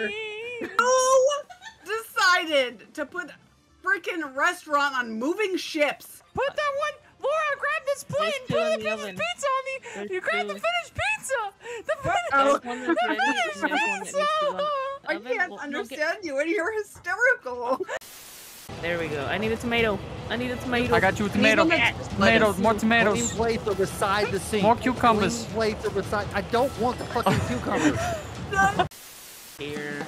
here. Who decided to put freaking restaurant on moving ships? Put that one. Laura, grab this plate and put the the finished oven. pizza on me. There's you grab the finished pizza. The finished, Oh. There's one that's ready, and there's one that needs to go in I can't Well, no, get- understand you and you're hysterical. There we go. I need a tomato. I need a tomato. I got you a tomato. Yes. Tomatoes, more Clean tomatoes. plates are beside the sink. More cucumbers. Clean plates are beside. I don't want the fucking cucumbers. Here.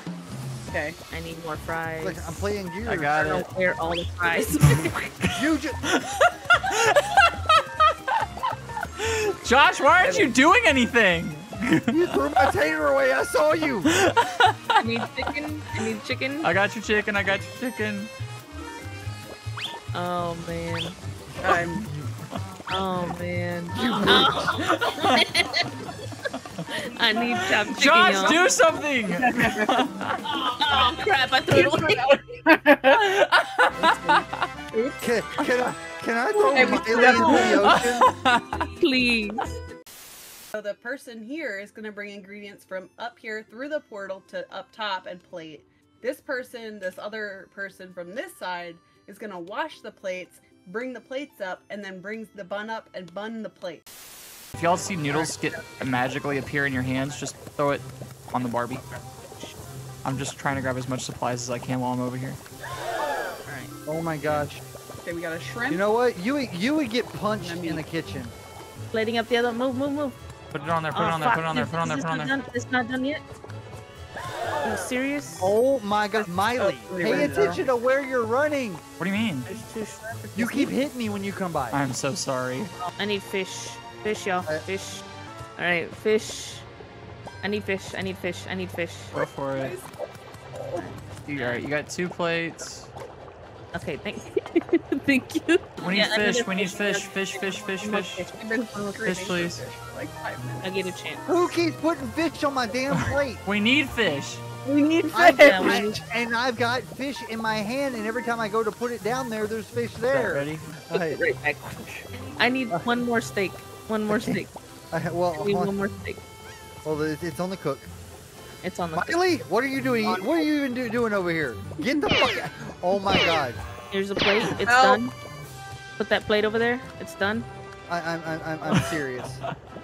Okay. I need more fries. Like I'm playing you. I got I it. don't care all the fries. You just. Josh, why aren't you doing anything? You threw my tater away. I saw you. I need chicken. I need chicken. I got your chicken. I got your chicken. Oh man. I'm Oh man. Oh. I need chopped chicken, Josh, y'all. do something. Oh crap! I threw it away. Can, can I? Can I throw Hey, my alien into the ocean? Please. So the person here is going to bring ingredients from up here through the portal to up top and plate. This person, this other person from this side, is going to wash the plates, bring the plates up, and then brings the bun up and bun the plate. If y'all see noodles get magically appear in your hands, just throw it on the Barbie. I'm just trying to grab as much supplies as I can while I'm over here. Alright. Oh my gosh. Okay, we got a shrimp. You know what? You you would get punched in the kitchen. Plating up the other. Move, move, move. Put it on there. Put oh, it on there. Put it on there. Put it on there. Put it on there. done- It's not done yet. Are you serious? Oh my god, Mylee, Oh, pay attention to where you're running. What do you mean? There's two shrimp. Is You keep hitting me when you come by. I'm so sorry. I need fish. Fish, y'all. Fish. All right, fish. I need fish. I need fish. I need fish. Go for it. You, all right, you got two plates. Okay, thank you. thank you. We need Yeah, fish. We need fish. fish. Fish. Fish. Fish. More Fish. I've been screaming for please. like I minutes. get a chance. Who keeps putting fish on my damn plate? We need fish. We need I've fish. Yeah, we got- need- and I've got fish in my hand, and every time I go to put it down there, there's fish there. ready? Right. I need one more steak. One more steak. I, well, I need one on. more steak. well, it's it's on the cook. It's on the. Mylee, what are you doing? What are you even do, doing over here? Get the fuck out. Oh my god. Here's a plate. It's Help. done. Put that plate over there. It's done. I, I'm, I'm, I'm, I'm serious.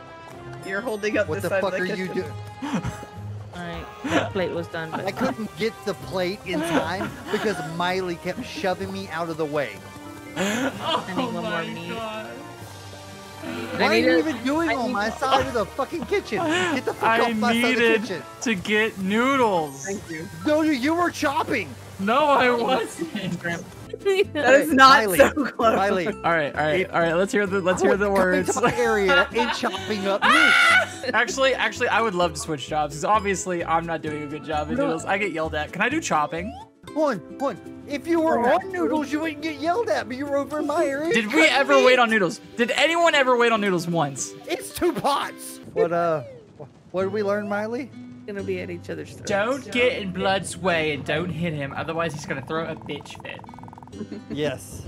You're holding up What this the side fuck of are the you kitchen. doing? All right, that plate was done. But I couldn't get the plate in time because Mylee kept shoving me out of the way. Oh I need one more meat. Why are you even doing I on my side of the fucking kitchen? Get the fuck I off my side of the needed kitchen. to get noodles. Thank you. No, you- you were chopping. No, I wasn't. That is not Mylee, so close. Mylee, All right, all right, all right. Let's hear the let's hear the words. into area and chopping up meat. actually, actually, I would love to switch jobs because obviously I'm not doing a good job in No. noodles. I get yelled at. Can I do chopping? One, one. If you were on noodles, you wouldn't get yelled at, but you were over in my area. Did we ever wait on noodles? Did anyone ever wait on noodles once? It's two pots. What uh? What did we learn, Mylee? Gonna be at each other's throats. Don't get in Blood's way and don't hit him, otherwise he's gonna throw a bitch fit. Yes.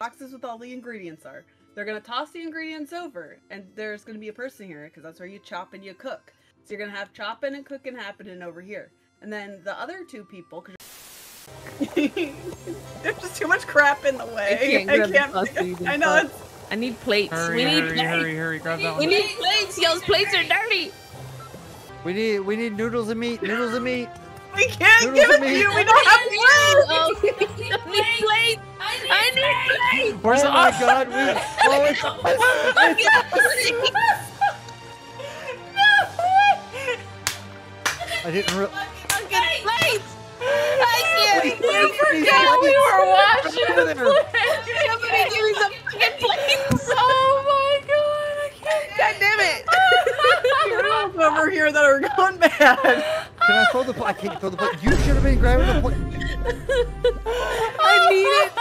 boxes with all the ingredients are. They're gonna toss the ingredients over, and there's gonna be a person here because that's where you chop and you cook. So you're gonna have chopping and cooking happening over here, and then the other two people. Cause there's just too much crap in the way. I can't grab the sauce pick- food I know it's. I need plates. Hurry, we need hurry, plates. hurry, hurry, grab that We one. need plates. Y'all's plates are dirty. We need we need noodles and meat. Noodles and meat. We can't Noodles give it to you. We don't have plates. Oh, I need plates. I need plates. Where's oh my god, we oh it's, it's- I didn't re- Fucking plates. I can't. We forgot we were wait. washing the there. plates. Somebody give me some fucking plates. Oh my god, I can't. God damn it! Noodles over here that are gone bad. Can I throw the plate? I can't throw the plate. You should have been grabbing the plate. I need it.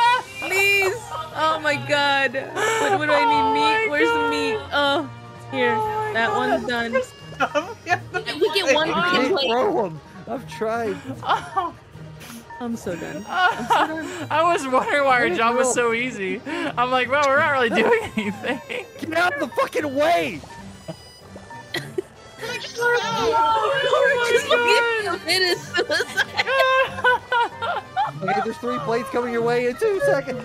Please. Oh my god. What, what do I need? Oh meat? Where's the meat? Oh, here. Oh that one's done. We get one You freaking can't plate. throw them. I've tried. Oh. I'm so done. I was wondering why our job was so easy. I'm like, well, we're not really doing anything. Get out of the fucking way! Oh, just look at- It is suicide. Okay, there's three plates coming your way in two seconds.